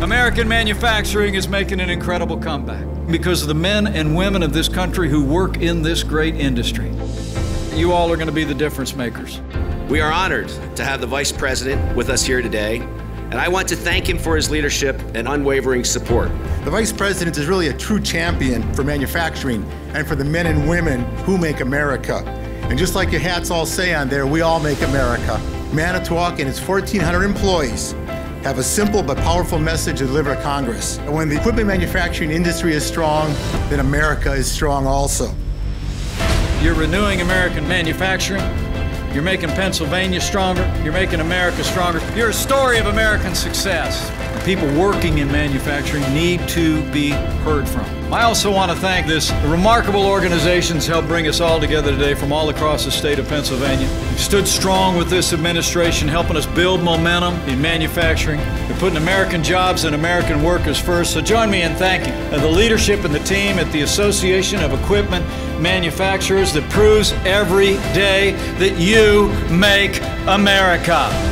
American manufacturing is making an incredible comeback because of the men and women of this country who work in this great industry. You all are going to be the difference makers. We are honored to have the Vice President with us here today, and I want to thank him for his leadership and unwavering support. The Vice President is really a true champion for manufacturing and for the men and women who make America. And just like your hats all say on there, we all make America. Manitowoc and its 1,400 employees have a simple but powerful message to deliver to Congress. And when the equipment manufacturing industry is strong, then America is strong also. You're renewing American manufacturing. You're making Pennsylvania stronger. You're making America stronger. You're a story of American success. People working in manufacturing need to be heard from. I also want to thank this remarkable organizations helped bring us all together today from all across the state of Pennsylvania. You've stood strong with this administration, helping us build momentum in manufacturing. You're putting American jobs and American workers first. So join me in thanking the leadership and the team at the Association of Equipment Manufacturers that proves every day that you make America.